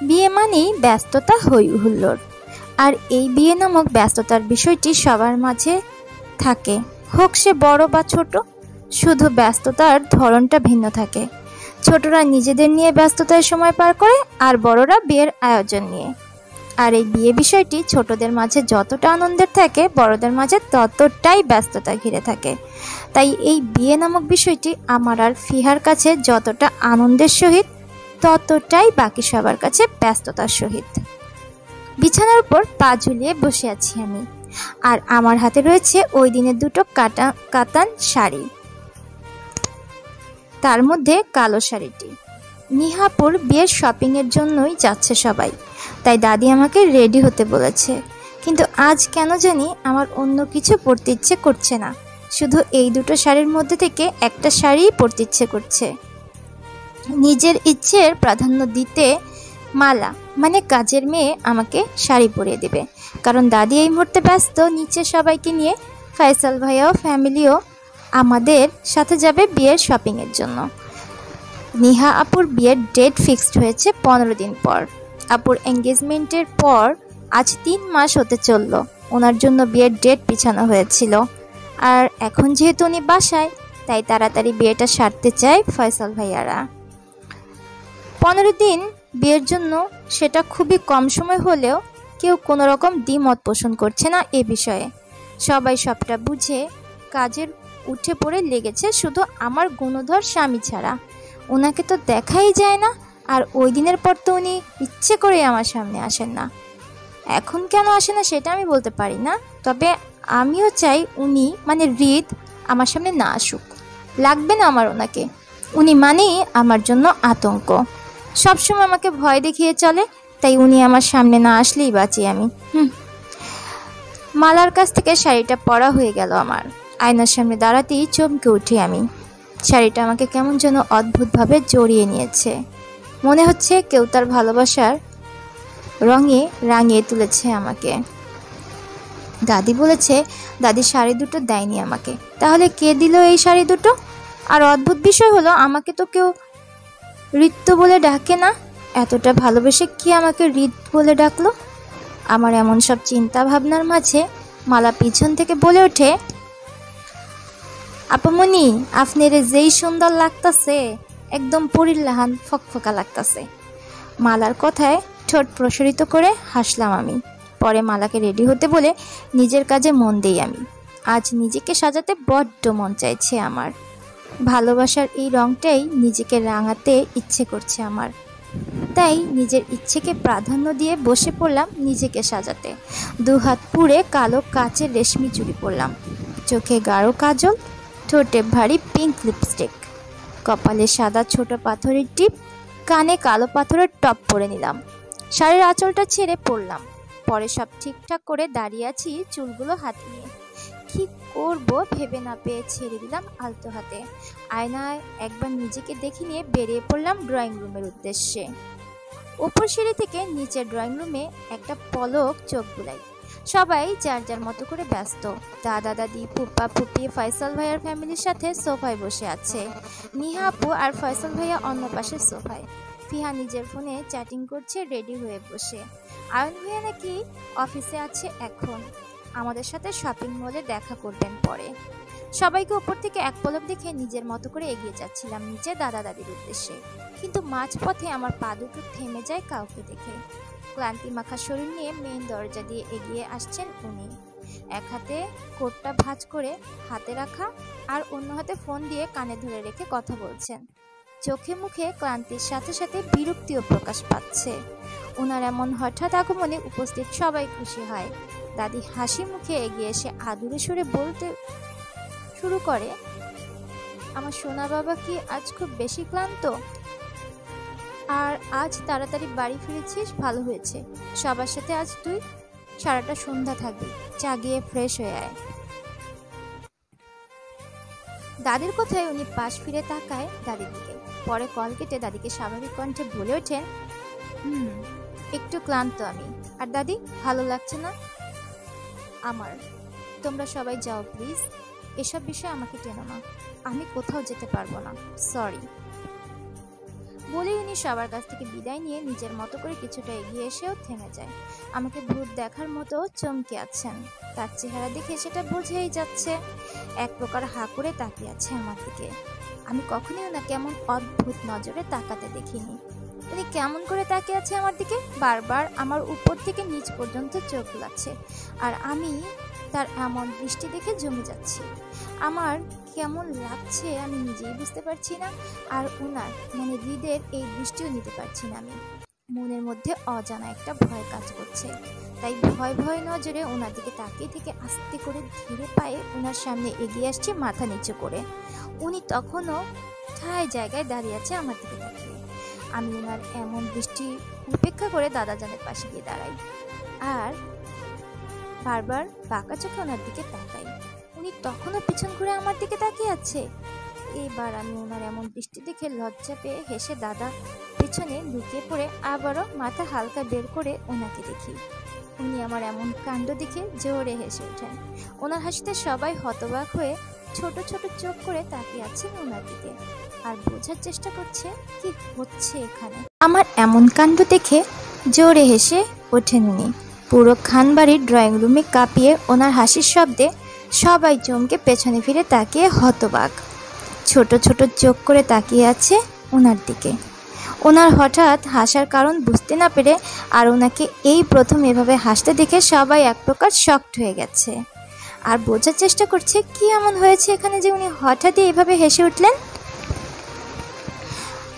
বিয়ে মানেই ব্যস্ততা হই হুল্লোড় আর এই বিয়ে নামক ব্যস্ততার বিষয়টি সবার মাঝে থাকে হোক সে বড় বা ছোট শুধু ব্যস্ততার ধরনটা ভিন্ন থাকে ছোটরা নিজেদের নিয়ে ব্যস্ততায় সময় পার করে আর বড়রা বিয়ের আয়োজন নিয়ে আর এই বিয়ে বিষয়টি ছোটদের মাঝে যতটা আনন্দের থাকে, বড়দের মাঝে ততটাই ব্যস্ততা ঘিরে থাকে। তাই এই বিয়ে নামক বিষয়টি আমার আর ফিহার কাছে যতটা আনন্দের সহিত, ততটাই বাকি সবার কাছে ব্যস্ততার সহিত। বিছানার উপর পা ঝুলিয়ে বসে আছি আমি। আর আমার হাতে রয়েছে ওই দিনের দুটো কাটা কাতান শাড়ি। তার মধ্যে কালো শাড়িটি। নিহাপুর বিয়ের শপিংয়ের জন্যই যাচ্ছে সবাই। তাই দাদি আমাকে রেডি হতে বলেছে। কিন্তু আজ কেন জানি আমার অন্য কিছু পরতে ইচ্ছে করছে না। শুধু এই দুটো শাড়ির মধ্যে থেকে একটা শাড়িই পরতে ইচ্ছে করছে। নিজের ইচ্ছের প্রাধান্য দিতে মালা মানে কাজের মেয়ে, আমাকে শাড়ি পরিয়ে দেবে। কারণ দাদি এই মুহূর্তে ব্যস্ত, নিচে সবাইকে নিয়ে ফয়সাল ভাইয়াও ফ্যামিলিও আমাদের সাথে যাবে বিয়ের শপিংয়ের জন্য। নিহা আপুর বিয়ের ডেট ফিক্সড হয়েছে পনেরো দিন পর। আপুর এঙ্গেজমেন্টের পর আজ তিন মাস হতে চলল। ওনার জন্য বিয়ের ডেট পিছানো হয়েছিল। আর এখন যেহেতু উনি বাসায়, তাই তাড়াতাড়ি বিয়েটা সারতে চায় ফয়সাল ভাইয়ারা। পনেরো দিন বিয়ের জন্য সেটা খুবই কম সময় হলেও কেউ কোনো রকম দ্বিমত পোষণ করছে না এ বিষয়ে। সবাই সবটা বুঝে কাজের উঠে পড়ে লেগেছে শুধু আমার গুণধর স্বামী ছাড়া। ওনাকে তো দেখাই যায় না, আর ওই দিনের পর তো উনি ইচ্ছে করে আমার সামনে আসেন না। এখন কেন আসে না সেটা আমি বলতে পারি না, তবে আমিও চাই উনি মানে হৃদ আমার সামনে না আসুক। লাগবে না আমার ওনাকে। উনি মানেই আমার জন্য আতঙ্ক। সবসময় আমাকে ভয় দেখিয়ে চলে, তাই উনি আমার সামনে না আসলেই বাঁচি আমি। হুম। মালার কাছ থেকে শাড়িটা পরা হয়ে গেল আমার। আয়নার সামনে দাঁড়াতেই চমকে উঠি আমি। শাড়িটা আমাকে কেমন যেন অদ্ভুতভাবে জড়িয়ে নিয়েছে। মনে হচ্ছে কেউ তার ভালোবাসার রঙে রাঙিয়ে তুলেছে আমাকে। দাদি বলেছে, দাদি, শাড়ি দুটো দেয়নি আমাকে। তাহলে কে দিল এই শাড়ি দুটো? আর অদ্ভুত বিষয় হলো, আমাকে তো কেউ ঋতু বলে ডাকে না। এতটা ভালোবেসে কি আমাকে ঋত বলে ডাকলো? আমার এমন সব চিন্তা ভাবনার মাঝে মালা পিছন থেকে বলে ওঠে আপামনি আপনার যেই সুন্দর লাগতাছে, একদম পরিল্লাহান, ফকফকা লাগতাছে। মালার কথায় ঠোঁট প্রসারিত করে হাসলাম আমি। পরে মালাকে রেডি হতে বলে নিজের কাজে মন দেই আমি। আজ নিজেকে সাজাতে বড্ড মন চাইছে আমার। ভালোবাসার এই রংটাই নিজেকে রাঙাতে ইচ্ছে করছে আমার। তাই নিজের ইচ্ছেকে প্রাধান্য দিয়ে বসে পড়লাম নিজেকে সাজাতে। দু হাত পুড়ে কালো কাচের রেশমি চুড়ি পরলাম চোখে গাঢ় কাজল ঠোঁটে ভারী পিঙ্ক লিপস্টিক কপালে সাদা ছোট পাথরের টিপ, কানে কালো পাথরের টপ পরে নিলাম। শাড়ির আঁচলটা ছেড়ে পড়লাম। পরে সব ঠিকঠাক করে দাঁড়িয়ে আছি চুলগুলো হাতে নিয়ে। কি করব ভেবে না পেয়ে ছেড়ে দিলাম আলতো হাতে। আয়নায় একবার নিজেকে দেখে নিয়ে বেরিয়ে পড়লাম ড্রয়িং রুমের উদ্দেশ্যে। ওপর সিঁড়ি থেকে নিচের ড্রয়িং রুমে একটা পলক চোখ বুলাই। সবাই যার যার মতো করে ব্যস্ত। দাদা, দাদি ফুপ্পা ফুপি, ফয়সাল ভাইয়ার ফ্যামিলির সাথে সোফায় বসে আছে। নিহা আপু আর ফয়সাল ভাইয়া অন্য পাশে সোফায়। ফিহা নিজের ফোনে চ্যাটিং করছে, রেডি হয়ে বসে। আয়ন ভাইয়া নাকি অফিসে আছে এখন। আমাদের সাথে শপিং মলে দেখা করবেন পরে। সবাইকে উপর থেকে এক পলক দেখে নিজের মতো করে এগিয়ে যাচ্ছিলাম নিচে দাদা, দাদির উদ্দেশ্যে। কিন্তু মাঝপথে আমার পা দুটো থেমে যায় কাউকে দেখে। ক্লান্তি মাখা শরীর নিয়ে মেন দরজা দিয়ে এগিয়ে আসছেন উনি। এক হাতে কোটটা ভাঁজ করে হাতে রাখা আর অন্য হাতে ফোন দিয়ে কানে ধরে রেখে কথা বলছেন। চোখে মুখে ক্লান্তির সাথে সাথে বিরক্তিও প্রকাশ পাচ্ছে। ওনার এমন হঠাৎ আগমনে উপস্থিত সবাই খুশি হয়। দাদি হাসি মুখে এগিয়ে এসে আদুরে সুরে বলতে শুরু করে, আমার সোনা বাবা কি আজ খুব বেশি ক্লান্ত? আর আজ তাড়াতাড়ি বাড়ি ফিরেছিস, ভালো হয়েছে। সবার সাথে আজ তুই সারাটা সন্ধ্যা থাকবি, চা গিয়ে ফ্রেশ হয়ে আয়। দাদির কথায় উনি পাশ ফিরে তাকায় দাদির দিকে। পরে কল কেটে দাদিকে স্বাভাবিক কণ্ঠে বলে ওঠেন, হুম, একটু ক্লান্ত আমি। আর দাদি, ভালো লাগছে না? আমার? তোমরা সবাই যাও প্লিজ এসব বিষয়ে আমাকে টেনো না। আমি কোথাও যেতে পারব না। সরি বলেই উনি সবার কাছ থেকে বিদায় নিয়ে নিজের মতো করে কিছুটা এগিয়ে এসেও থেমে যায়। আমাকে ভূত দেখার মতো চমকে আছেন। তার চেহারা দেখে সেটা বোঝাই যাচ্ছে। এক প্রকার হা করে তাকিয়ে আছে আমার দিকে। আমি কখনোই ওনাকে এমন অদ্ভুত নজরে তাকাতে দেখিনি। উনি কেমন করে তাকিয়ে আছে আমার দিকে? বারবার আমার উপর থেকে নিচ পর্যন্ত চোখ লাগছে আর আমি তার এমন বৃষ্টি দেখে জমে যাচ্ছে। আমার কেমন লাগছে আমি নিজেই বুঝতে পারছি না, আর ওনার মানে হৃদের এই বৃষ্টিও নিতে পারছি না আমি। মনের মধ্যে অজানা একটা ভয় কাজ করছে। তাই ভয় ভয় নজরে ওনার দিকে তাকিয়ে থেকে আস্তে করে ধীরে পায়ে ওনার সামনে এগিয়ে আসছে মাথা নিচু করে। উনি তখনও ঠায় জায়গায় দাঁড়িয়ে আছে আমার দিকে তাকিয়ে। আমি ওনার এমন দৃষ্টি উপেক্ষা করে দাদাজানের পাশে গিয়ে দাঁড়াই। আর বারবার বাঁকা চোখে ওনার দিকে তাকাই। উনি তখনও পিছন ঘুরে আমার দিকে তাকিয়ে আছে। এবার আমি ওনার এমন দৃষ্টি দেখে লজ্জা পেয়ে হেসে দাদা পেছনে লুকিয়ে পড়ে আবারও মাথা হালকা বের করে ওনাকে দেখি। উনি আমার এমন কাণ্ড দেখে জোরে হেসে ওঠেন। ওনার হাসিতে সবাই হতবাক হয়ে ছোট ছোট চোখ করে তাকিয়ে আছেন ওনার দিকে। আর বোঝার চেষ্টা করছে, কি হচ্ছে এখানে? আমার এমন কাণ্ড দেখে জোরে হেসে ওঠেন উনি। পুরো খানবাড়ির ড্রয়িং রুমে কাঁপিয়ে ওনার হাসির শব্দে সবাই চমকে পেছনে ফিরে তাকিয়ে হতবাক। ছোট ছোট চোখ করে তাকিয়ে আছে ওনার দিকে। ওনার হঠাৎ হাসার কারণ বুঝতে না পেরে আর ওনাকে এই প্রথম এভাবে হাসতে দেখে সবাই এক প্রকার শক্ট হয়ে গেছে। আর বোঝার চেষ্টা করছে, কি এমন হয়েছে এখানে যে উনি হঠাৎই এভাবে হেসে উঠলেন?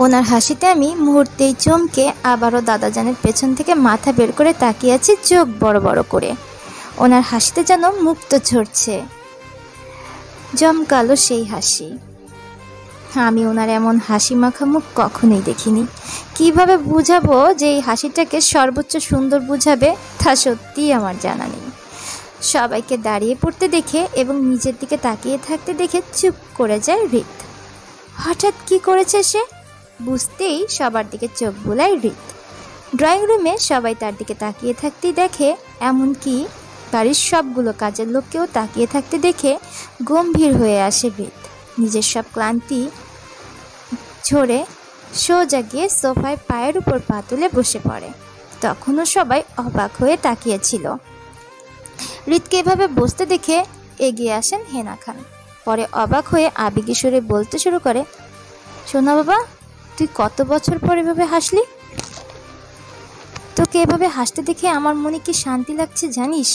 ওনার হাসিতে আমি মুহূর্তেই চমকে আবারও দাদাজানের পেছন থেকে মাথা বের করে তাকিয়ে আছি চোখ বড় বড় করে। ওনার হাসিতে যেন মুক্ত ঝরছে। জমকালো সেই হাসি। আমি ওনার এমন হাসি মাখা মুখ কখনোই দেখিনি। কীভাবে বুঝাবো যে এই হাসিটাকে সর্বোচ্চ সুন্দর বুঝাবে তা সত্যিই আমার জানা নেই। সবাইকে দাঁড়িয়ে পড়তে দেখে এবং নিজের দিকে তাকিয়ে থাকতে দেখে চুপ করে যায় রিত। হঠাৎ কি করেছে সে? বুঝতেই সবার দিকে চোখ বোলায় রিত। ড্রয়িং রুমে সবাই তার দিকে তাকিয়ে থাকতেই দেখে, এমনকি বাড়ির সবগুলো কাজের লোককেও তাকিয়ে থাকতে দেখে গম্ভীর হয়ে আসে রিত। নিজের সব ক্লান্তি ঝরে সোজা গিয়ে সোফায় পায়ের উপর পা তুলে বসে পড়ে। তখনও সবাই অবাক হয়ে তাকিয়েছিল। রিতকে এভাবে বসতে দেখে এগিয়ে আসেন হেনা খান। পরে অবাক হয়ে আবেগী সুরে বলতে শুরু করে সোনা বাবা তুই কত বছর পর এভাবে হাসলি? তোকে এভাবে হাসতে দেখে আমার মনে কি শান্তি লাগছে জানিস?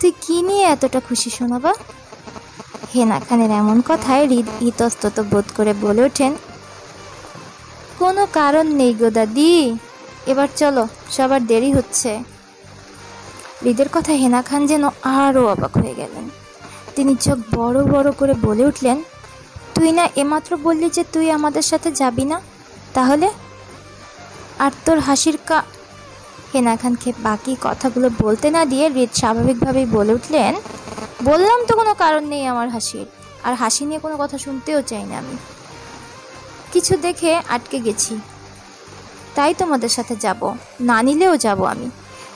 তুই কি নিয়ে এতটা খুশি শোনাবা হেনা খানের এমন কথায় হৃদ ইতস্তত বোধ করে বলে ওঠেন, কোনো কারণ নেই গো দাদি। এবার চলো, সবার দেরি হচ্ছে। হৃদের কথা হেনা খান যেন আরও অবাক হয়ে গেলেন। তিনি চোখ বড় বড় করে বলে উঠলেন তুই না এমাত্র বললি যে তুই আমাদের সাথে যাবি না? তাহলে? আর তোর হাসির কা হেনা খানকে বাকি কথাগুলো বলতে না দিয়ে হৃদ স্বাভাবিকভাবেই বলে উঠলেন, বললাম তো কোনো কারণ নেই আমার হাসির। আর হাসি নিয়ে কোনো কথা শুনতেও চাই না আমি। কিছু দেখে আটকে গেছি। তাই তোমাদের সাথে যাব। না নিলেও যাব আমি।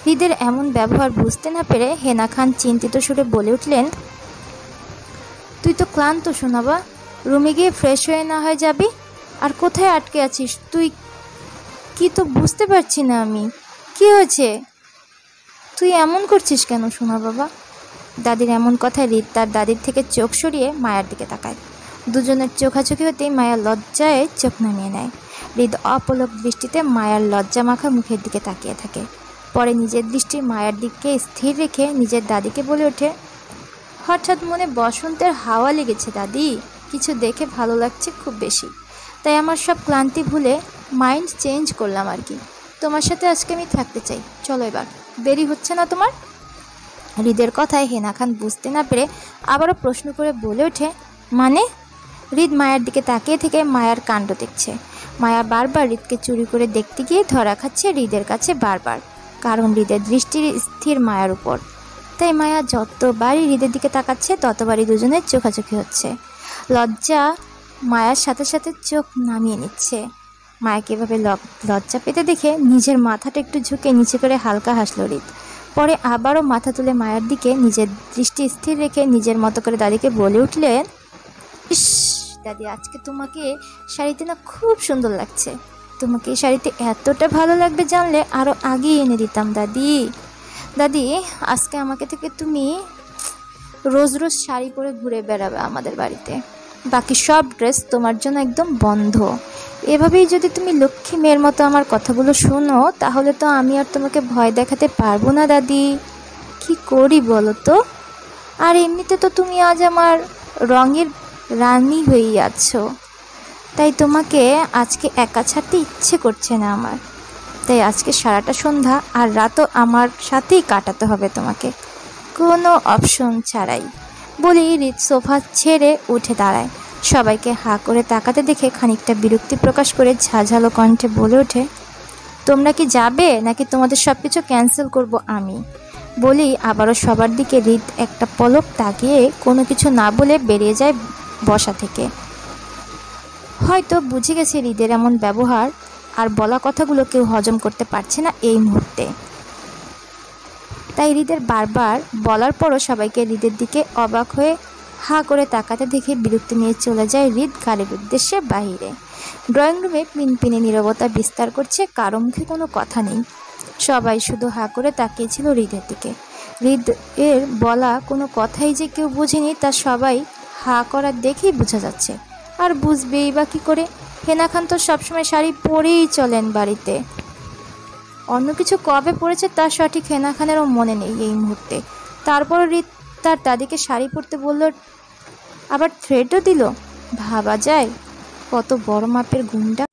হৃদের এমন ব্যবহার বুঝতে না পেরে হেনা খান চিন্তিত সুরে বলে উঠলেন, তুই তো ক্লান্ত শোনাবা রুমে গিয়ে ফ্রেশ হয়ে না হয় যাবি? আর কোথায় আটকে আছিস? তুই কি তো বুঝতে পারছি না আমি। কি হয়েছে? তুই এমন করছিস কেন শোনা বাবা? দাদির এমন কথায় রিত তার দাদির থেকে চোখ সরিয়ে মায়ার দিকে তাকায়। দুজনের চোখাচোখি হতেই মায়া লজ্জায় চোখ নামিয়ে নেয়। হৃদ অপলক দৃষ্টিতে মায়ার লজ্জা মাখা মুখের দিকে তাকিয়ে থাকে। পরে নিজের দৃষ্টি মায়ার দিকে স্থির রেখে নিজের দাদিকে বলে ওঠে, হঠাৎ মনে বসন্তের হাওয়া লেগেছে, দাদি। কিছু দেখে ভালো লাগছে খুব বেশি। তাই আমার সব ক্লান্তি ভুলে মাইন্ড চেঞ্জ করলাম আর কি। তোমার সাথে আজকে আমি থাকতে চাই। চলো এবার। দেরি হচ্ছে না তোমার? হৃদের কথায় হেনা খান বুঝতে না পেরে আবারও প্রশ্ন করে বলে ওঠে মানে? হৃদ মায়ার দিকে তাকিয়ে থেকে মায়ার কাণ্ড দেখছে। মায়া বারবার হৃদকে চুরি করে দেখতে গিয়ে ধরা খাচ্ছে হৃদের কাছে বারবার, কারণ হৃদের দৃষ্টির স্থির মায়ার উপর। তাই মায়া যতবারই হৃদের দিকে তাকাচ্ছে, ততবারই দুজনের চোখাচোখি হচ্ছে। লজ্জা মায়ার সাথে সাথে চোখ নামিয়ে নিচ্ছে। মায়াকে এভাবে লজ্জা পেতে দেখে নিজের মাথাটা একটু ঝুঁকে নিচে করে হালকা হাসল হৃদ পরে আবারও মাথা তুলে মায়ের দিকে নিজের দৃষ্টি স্থির রেখে নিজের মতো করে দাদিকে বলে উঠলেন, ইস, দাদি, আজকে তোমাকে শাড়িতে না খুব সুন্দর লাগছে। তোমাকে এই শাড়িতে এতটা ভালো লাগবে জানলে আরও আগেই এনে দিতাম, দাদি। দাদি, আজকে আমাকে থেকে তুমি রোজ রোজ শাড়ি পরে ঘুরে বেড়াবে আমাদের বাড়িতে। বাকি সব ড্রেস তোমার জন্য একদম বন্ধ। এভাবেই যদি তুমি লক্ষ্মী মেয়ের মতো আমার কথাগুলো শোনো, তাহলে তো আমি আর তোমাকে ভয় দেখাতে পারব না, দাদি। কি করি বলো তো? আর এমনিতে তো তুমি আজ আমার রঙের রানী হয়েই আছো। তাই তোমাকে আজকে একা ছাড়তে ইচ্ছে করছে না আমার। তাই আজকে সারাটা সন্ধ্যা আর রাতও আমার সাথেই কাটাতে হবে তোমাকে। কোনো অপশন ছাড়াই। বলি রিত সোফা ছেড়ে উঠে দাঁড়ায়। সবাইকে হা করে তাকাতে দেখে খানিকটা বিরক্তি প্রকাশ করে ঝাঝালো কণ্ঠে বলে ওঠে, তোমরা কি যাবে নাকি তোমাদের সব কিছু ক্যান্সেল করব আমি? বলি আবারও সবার দিকে হৃদ একটা পলক তাকিয়ে কোনো কিছু না বলে বেরিয়ে যায় বসা থেকে। হয়তো বুঝে গেছে হৃদের এমন ব্যবহার, আর বলা কথাগুলো কেউ হজম করতে পারছে না এই মুহূর্তে। তাই হৃদের বারবার বলার পরও সবাইকে হৃদের দিকে অবাক হয়ে হা করে তাকাতে দেখে বিরক্তি নিয়ে চলে যায় হৃদ গাড়ির উদ্দেশ্যে বাহিরে। ড্রয়িং রুমে পিনপিনে নীরবতা বিস্তার করছে, কারও মুখে কোনো কথা নেই। সবাই শুধু হা করে তাকিয়েছিল হৃদের দিকে। হৃদ এর বলা কোনো কথাই যে কেউ বোঝেনি, তা সবাই হা করার দেখেই বোঝা যাচ্ছে। আর বুঝবেই বা কী করে? হেনা খান তো সবসময় শাড়ি পরেই চলেন বাড়িতে। অন্য কিছু কবে পড়েছে তার সঠিক হেনা খানেরও মনে নেই এই মুহূর্তে। তারপর রিত তার দাদিকে শাড়ি পরতে বলল, আবার থ্রেডও দিল? ভাবা যায়? কত বড় মাপের গুন্ডা